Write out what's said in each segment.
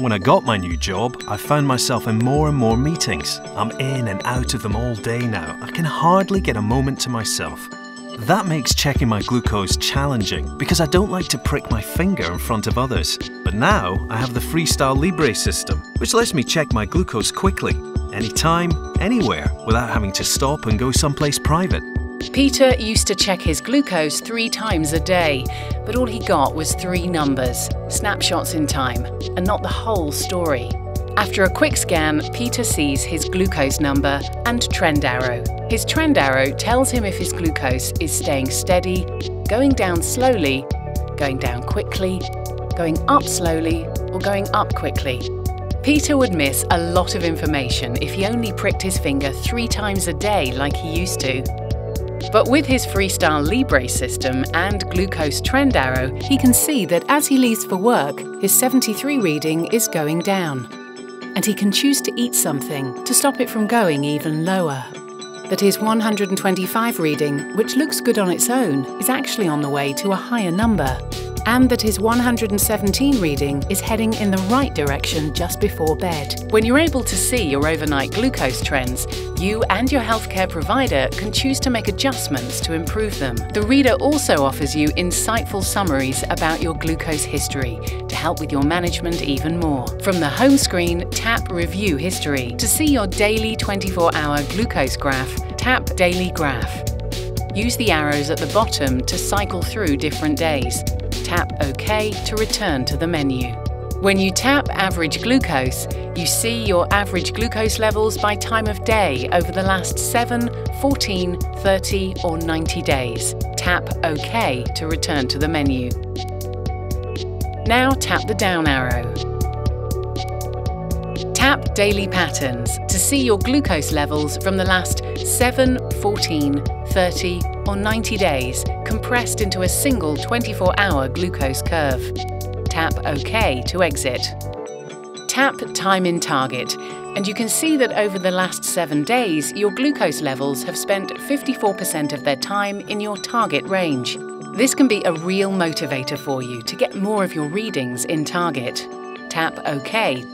When I got my new job, I found myself in more and more meetings. I'm in and out of them all day now. I can hardly get a moment to myself. That makes checking my glucose challenging because I don't like to prick my finger in front of others. But now I have the Freestyle Libre system, which lets me check my glucose quickly, anytime, anywhere, without having to stop and go someplace private. Peter used to check his glucose three times a day, but all he got was three numbers, snapshots in time, and not the whole story. After a quick scan, Peter sees his glucose number and trend arrow. His trend arrow tells him if his glucose is staying steady, going down slowly, going down quickly, going up slowly, or going up quickly. Peter would miss a lot of information if he only pricked his finger three times a day like he used to. But with his Freestyle Libre system and glucose trend arrow, he can see that as he leaves for work, his 73 reading is going down. And he can choose to eat something to stop it from going even lower. That his 125 reading, which looks good on its own, is actually on the way to a higher number and that his 117 reading is heading in the right direction just before bed. When you're able to see your overnight glucose trends, you and your healthcare provider can choose to make adjustments to improve them. The reader also offers you insightful summaries about your glucose history to help with your management even more. From the home screen, tap Review History. To see your daily 24 hour glucose graph, tap Daily Graph. Use the arrows at the bottom to cycle through different days tap OK to return to the menu. When you tap Average Glucose, you see your average glucose levels by time of day over the last 7, 14, 30 or 90 days. Tap OK to return to the menu. Now tap the down arrow. Tap Daily Patterns to see your glucose levels from the last 7, 14, 30 or 90 days compressed into a single 24-hour glucose curve. Tap OK to exit. Tap Time in Target and you can see that over the last seven days, your glucose levels have spent 54% of their time in your target range. This can be a real motivator for you to get more of your readings in target. Tap OK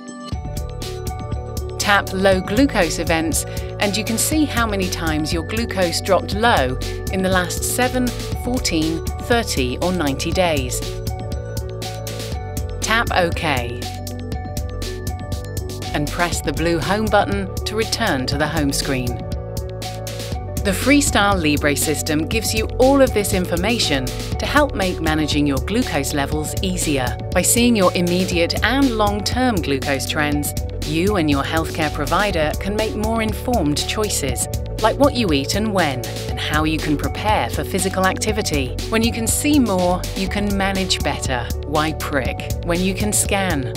tap low glucose events and you can see how many times your glucose dropped low in the last 7, 14, 30 or 90 days. Tap OK and press the blue Home button to return to the home screen. The Freestyle Libre system gives you all of this information to help make managing your glucose levels easier. By seeing your immediate and long-term glucose trends, you and your healthcare provider can make more informed choices, like what you eat and when, and how you can prepare for physical activity. When you can see more, you can manage better. Why prick? When you can scan.